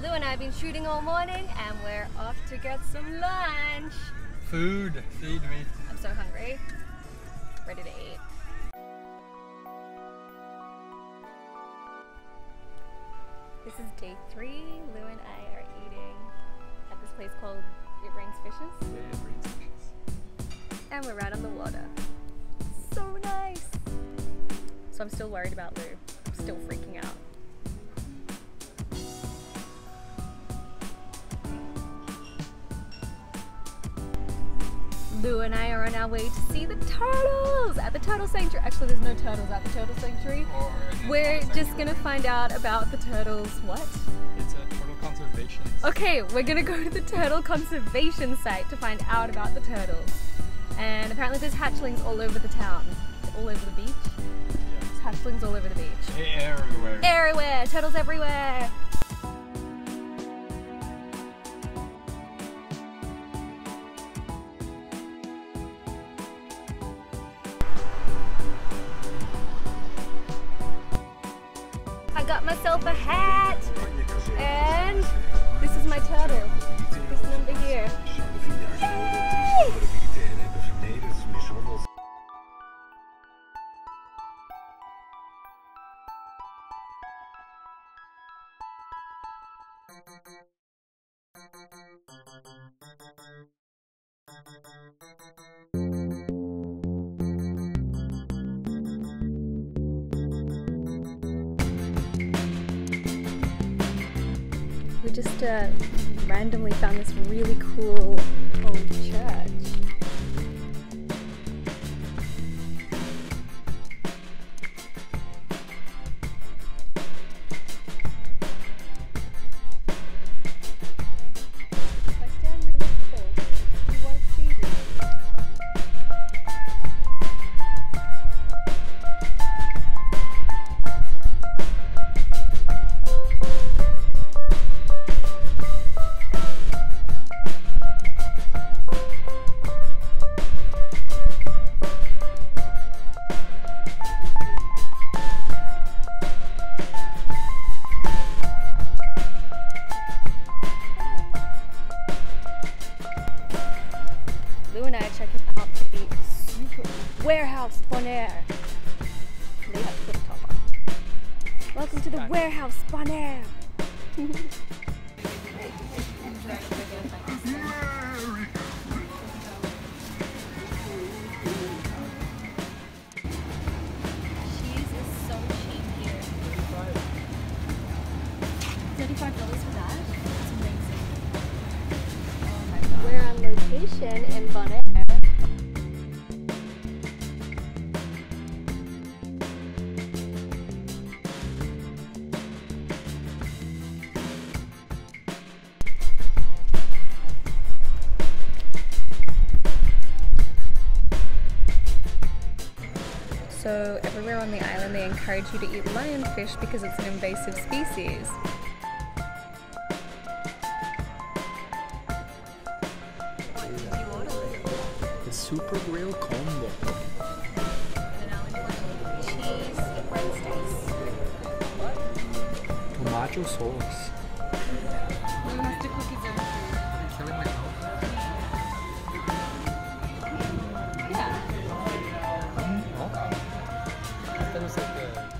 Lou and I have been shooting all morning and we're off to get some lunch. Food, feed me. I'm so hungry. Ready to eat. This is day three. Lou and I are eating at this place called It Rains Fishes. And we're right on the water. So nice. So I'm still worried about Lou. I'm still freaking out. Lou and I are on our way to see the turtles at the turtle sanctuary. Actually, there's no turtles at the turtle sanctuary. We're just gonna find out about the turtles. What? It's a turtle conservation. Okay, we're gonna go to the turtle conservation site to find out about the turtles. And apparently, there's hatchlings all over the town, all over the beach. There's hatchlings all over the beach. Everywhere. Everywhere, turtles everywhere. Got myself a hat, and this is my turtle. This number here. Yay! We just uh, randomly found this really cool old church. Warehouse Bonaire. They have to put a top on. Welcome to the warehouse Bonaire. Cheese is so cheap here. Thirty-five dollars for that? That's amazing. Oh We're on location in Bonaire. So everywhere on the island they encourage you to eat lionfish because it's an invasive species. The super grill combo. Cheese Wednesdays. Tomato sauce. It was like good.